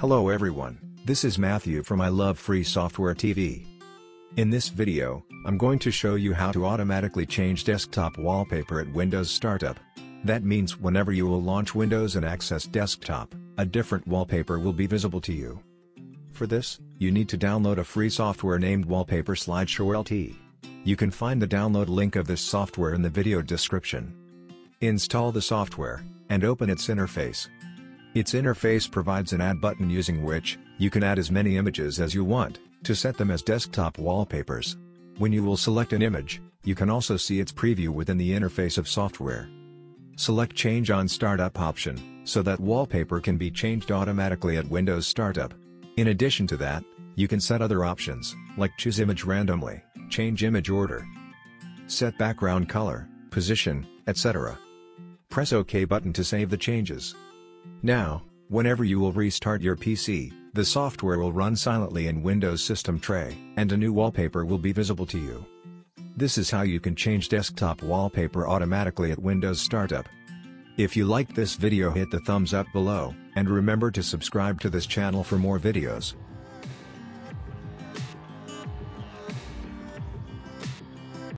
Hello everyone, this is Matthew from I Love Free Software TV. In this video, I'm going to show you how to automatically change desktop wallpaper at Windows Startup. That means whenever you will launch Windows and access desktop, a different wallpaper will be visible to you. For this, you need to download a free software named Wallpaper Slideshow LT. You can find the download link of this software in the video description. Install the software, and open its interface. Its interface provides an add button using which, you can add as many images as you want, to set them as desktop wallpapers. When you will select an image, you can also see its preview within the interface of software. Select Change on Startup option, so that wallpaper can be changed automatically at Windows Startup. In addition to that, you can set other options, like choose image randomly, change image order, set background color, position, etc. Press OK button to save the changes. Now, whenever you will restart your PC, the software will run silently in Windows System Tray, and a new wallpaper will be visible to you. This is how you can change desktop wallpaper automatically at Windows Startup. If you liked this video hit the thumbs up below, and remember to subscribe to this channel for more videos.